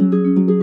Música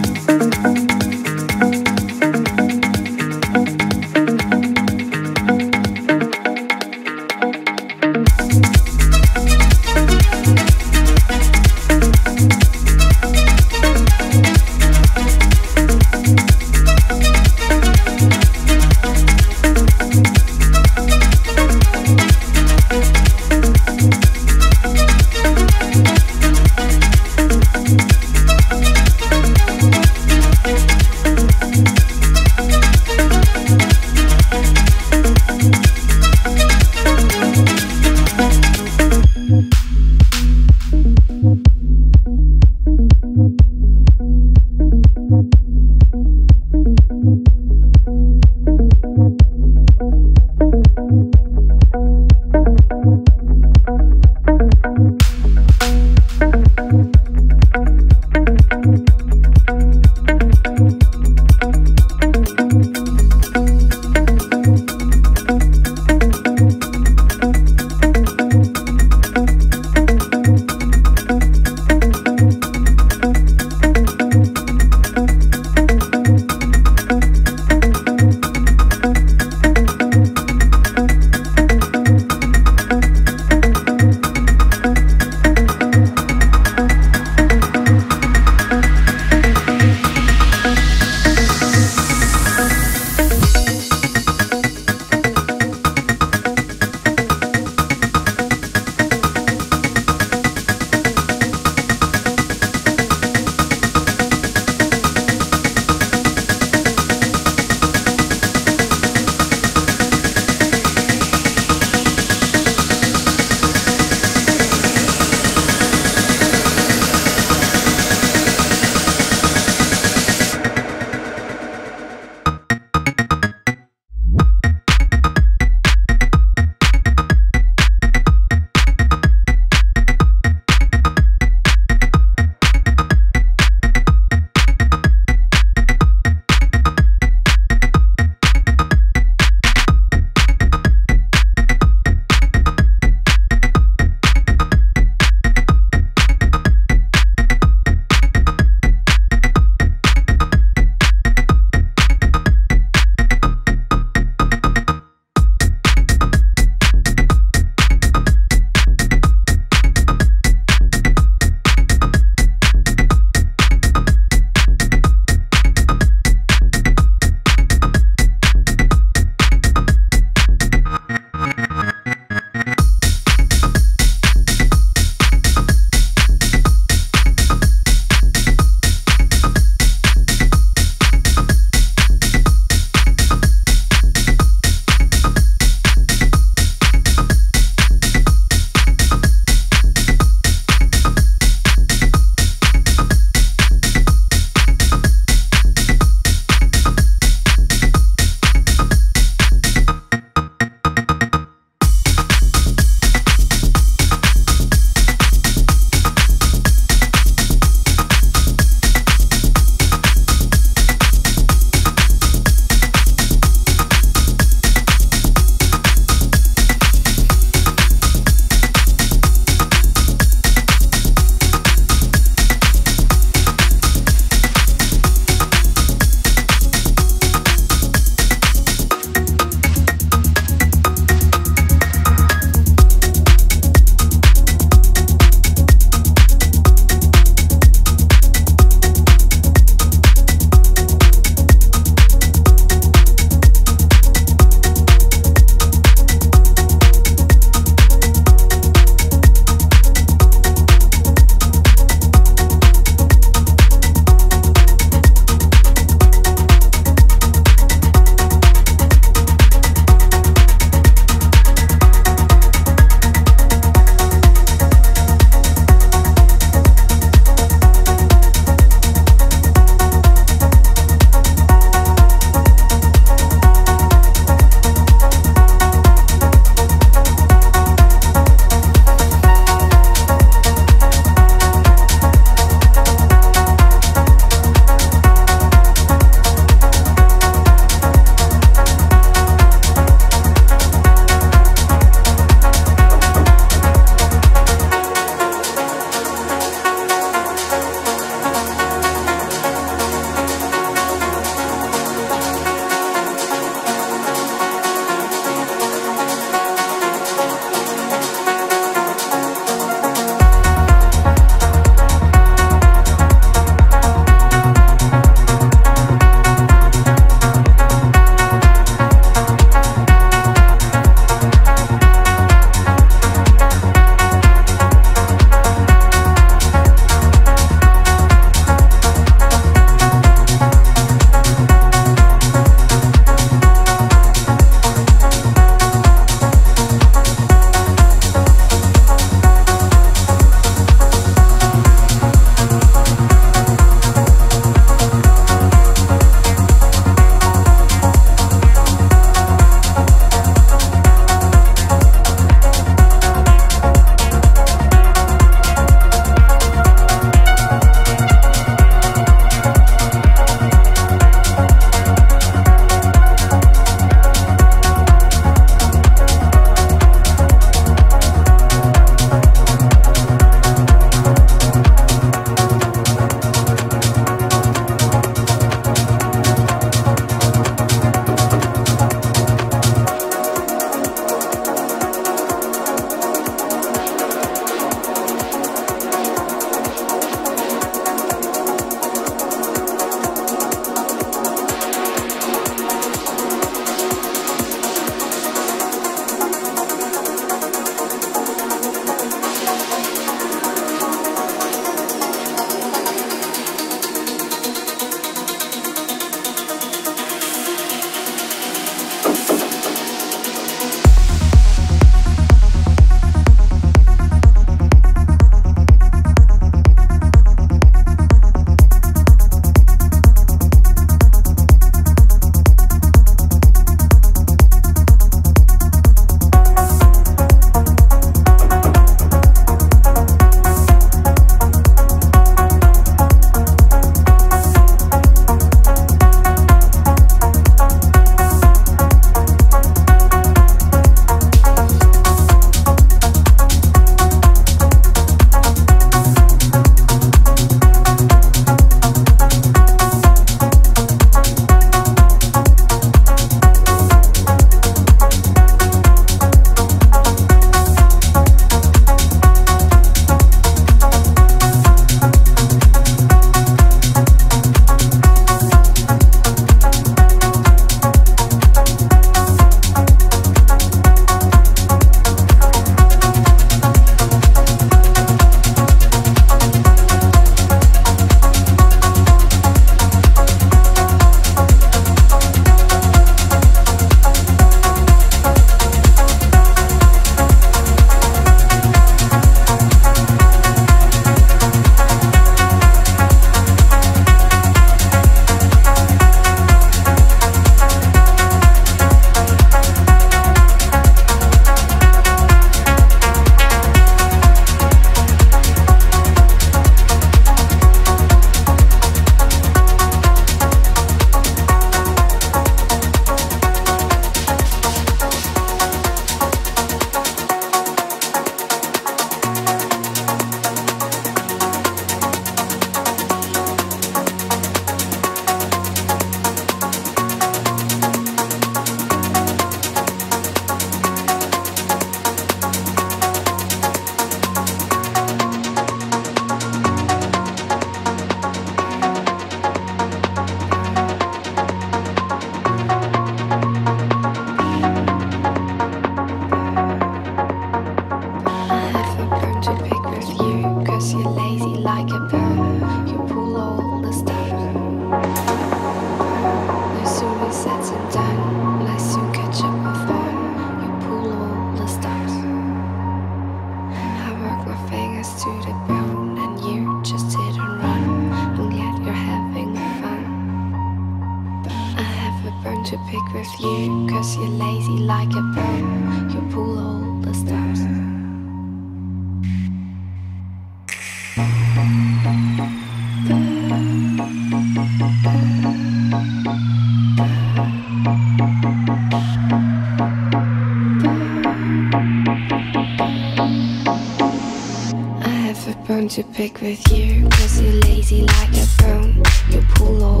to pick with you. Cause you're lazy like a bone You pull all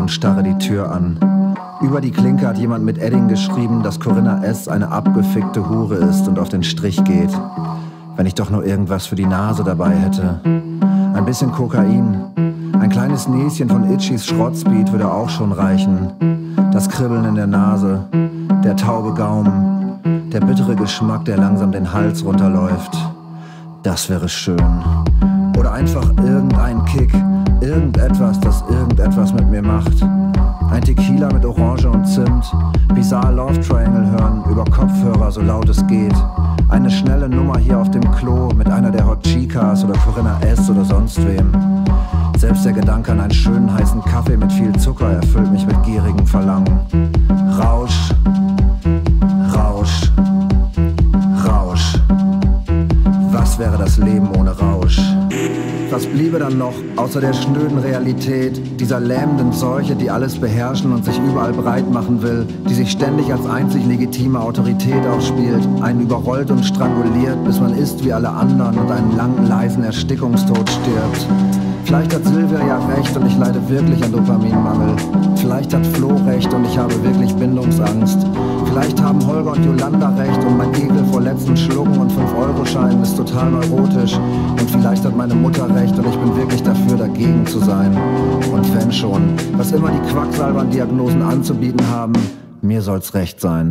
und starre die Tür an. Über die Klinke hat jemand mit Edding geschrieben, dass Corinna S. eine abgefickte Hure ist und auf den Strich geht. Wenn ich doch nur irgendwas für die Nase dabei hätte. Ein bisschen Kokain. Ein kleines Näschen von Itchys Schrottspeed würde auch schon reichen. Das Kribbeln in der Nase, der taube Gaumen, der bittere Geschmack, der langsam den Hals runterläuft. Das wäre schön. Oder einfach irgendein Kick, irgendetwas, das irgendetwas mit mir macht. Ein Tequila mit Orange und Zimt, Bizarre Love Triangle hören, über Kopfhörer, so laut es geht. Eine schnelle Nummer hier auf dem Klo mit einer der Hot Chicas oder Corinna S. oder sonst wem. Selbst der Gedanke an einen schönen heißen Kaffee mit viel Zucker erfüllt mich mit gierigem Verlangen. Rausch, Rausch, Rausch. Was wäre das Leben ohne Rausch? Was bliebe dann noch außer der schnöden Realität, dieser lähmenden Seuche, die alles beherrschen und sich überall breit machen will, die sich ständig als einzig legitime Autorität aufspielt, einen überrollt und stranguliert, bis man ist wie alle anderen und einen langen, leisen Erstickungstod stirbt? Vielleicht hat Silvia ja recht und ich leide wirklich an Dopaminmangel. Vielleicht hat Flo recht und ich habe wirklich Bindungsangst. Vielleicht haben Holger und Jolanda recht und mein Ekel vor letzten Schlucken und 5-Euro-Scheinen ist total neurotisch. Und vielleicht hat meine Mutter recht und ich bin wirklich dafür, dagegen zu sein. Und wenn schon, was immer die Quacksalbern-Diagnosen anzubieten haben, mir soll's recht sein.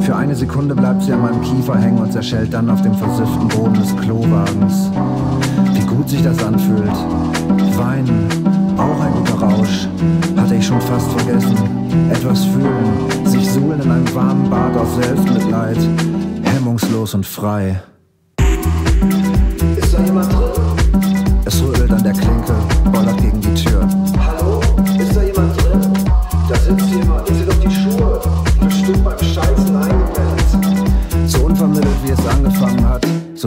Für eine Sekunde bleibt sie an meinem Kiefer hängen und zerschellt dann auf dem versifften Boden des Klowagens. Wie gut sich das anfühlt. Weinen, auch ein guter Rausch. Hatte ich schon fast vergessen. Etwas fühlen, sich suhlen in einem warmen Bad aus Selbstmitleid. Hemmungslos und frei.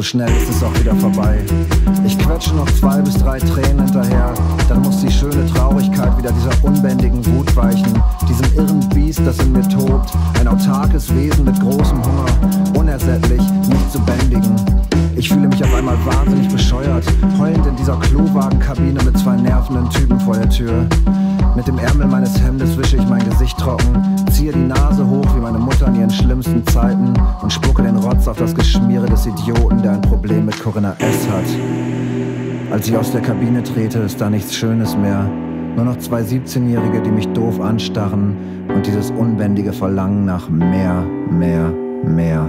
So schnell ist es auch wieder vorbei. Ich quetsche noch zwei bis drei Tränen hinterher. Dann muss die schöne Traurigkeit wieder dieser unbändigen Wut weichen. Diesem irren Biest, das in mir tobt. Ein autarkes Wesen mit großem Hunger. Unersättlich, nicht zu bändigen. Ich fühle mich auf einmal wahnsinnig bescheuert, heulend in dieser Klowagenkabine mit zwei nervenden Typen vor der Tür. Mit dem Ärmel meines Hemdes wische ich mein Gesicht trocken, ziehe die Nase hoch wie meine Mutter in ihren schlimmsten Zeiten und spucke den Rotz auf das Geschmiere des Idioten, der ein Problem mit Corinna S. hat. Als ich aus der Kabine trete, ist da nichts Schönes mehr. Nur noch zwei 17-Jährige, die mich doof anstarren und dieses unbändige Verlangen nach mehr, mehr, mehr.